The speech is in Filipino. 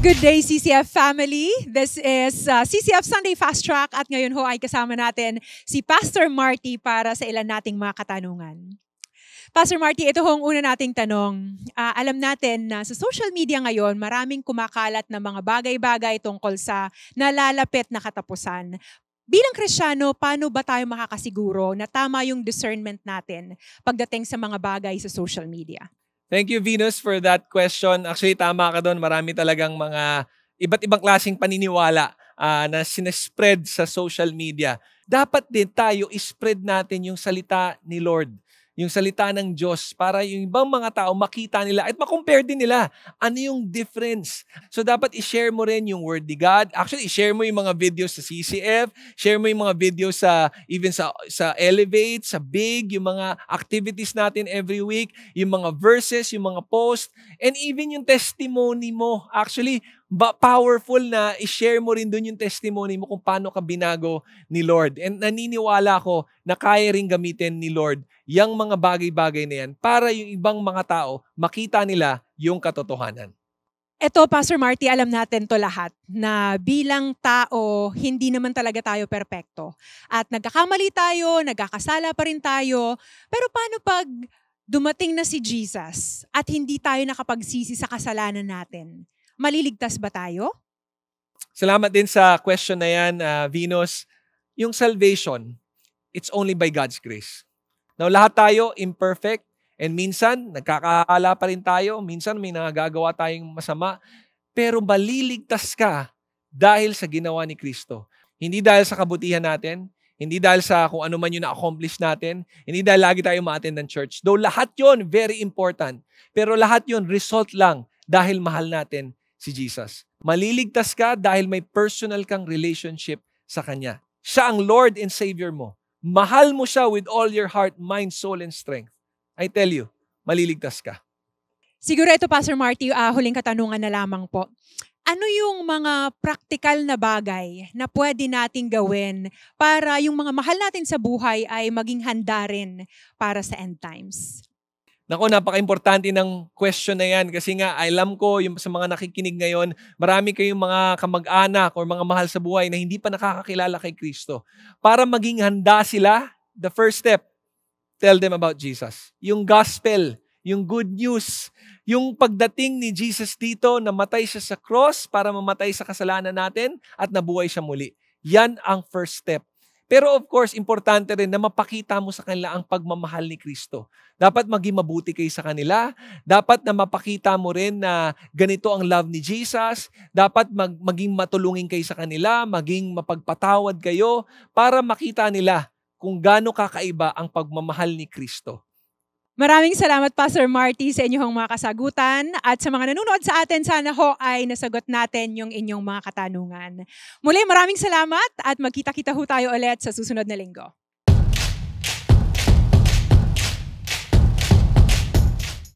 Good day, CCF family. This is uh, CCF Sunday Fast Track at ngayon ho ay kasama natin si Pastor Marty para sa ilan nating mga katanungan. Pastor Marty, ito hong una nating tanong. Uh, alam natin na sa social media ngayon, maraming kumakalat na mga bagay-bagay tungkol sa nalalapit na katapusan. Bilang Krisyano, paano ba tayo makakasiguro na tama yung discernment natin pagdating sa mga bagay sa social media? Thank you, Venus, for that question. Actually, tama ka doon. Marami talagang mga iba't ibang klaseng paniniwala uh, na sinespread sa social media. Dapat din tayo spread natin yung salita ni Lord yung salita ng Diyos para yung ibang mga tao makita nila at makompare din nila ano yung difference. So dapat i-share mo rin yung Word ni God. Actually, i-share mo yung mga videos sa CCF, share mo yung mga videos sa even sa sa Elevate, sa Big, yung mga activities natin every week, yung mga verses, yung mga post, and even yung testimony mo. Actually, ba, powerful na i-share mo rin doon yung testimony mo kung paano ka binago ni Lord. And naniniwala ko na kaya rin gamitin ni Lord yung mga bagay-bagay na yan para yung ibang mga tao makita nila yung katotohanan. Ito, Pastor Marty, alam natin to lahat na bilang tao, hindi naman talaga tayo perpekto. At nagkakamali tayo, nagkakasala pa rin tayo. Pero paano pag dumating na si Jesus at hindi tayo nakapagsisi sa kasalanan natin? Maliligtas ba tayo? Salamat din sa question na yan, uh, Venus. Yung salvation, it's only by God's grace. Now, lahat tayo imperfect and minsan nagkakaala pa rin tayo, minsan may nagagawa tayong masama, pero maliligtas ka dahil sa ginawa ni Kristo. Hindi dahil sa kabutihan natin, hindi dahil sa kung ano man yung na-accomplish natin, hindi dahil lagi tayo ma-attend ng church. Though lahat yon very important. Pero lahat yon result lang dahil mahal natin si Jesus. Maliligtas ka dahil may personal kang relationship sa Kanya. Siya ang Lord and Savior mo. Mahal mo siya with all your heart, mind, soul, and strength. I tell you, maliligtas ka. Siguro ito, Pastor Marty, uh, huling katanungan na lamang po. Ano yung mga practical na bagay na pwede nating gawin para yung mga mahal natin sa buhay ay maging handa rin para sa end times? Nako, napaka-importante ng question na yan kasi nga alam ko yung sa mga nakikinig ngayon, marami kayong mga kamag-anak or mga mahal sa buhay na hindi pa nakakakilala kay Kristo. Para maging handa sila, the first step, tell them about Jesus. Yung gospel, yung good news, yung pagdating ni Jesus dito, namatay siya sa cross para mamatay sa kasalanan natin at nabuhay siya muli. Yan ang first step pero of course, importante rin na mapakita mo sa kanila ang pagmamahal ni Kristo. Dapat maging mabuti kayo sa kanila. Dapat na mapakita mo rin na ganito ang love ni Jesus. Dapat mag, maging matulungin kayo sa kanila, maging mapagpatawad kayo para makita nila kung gaano kakaiba ang pagmamahal ni Kristo. Maraming salamat Pastor Marty sa inyong mga kasagutan at sa mga nanonood sa atin sana ho ay nasagot natin yung inyong mga katanungan. Muli maraming salamat at magkita-kita ho tayo ulit sa susunod na linggo.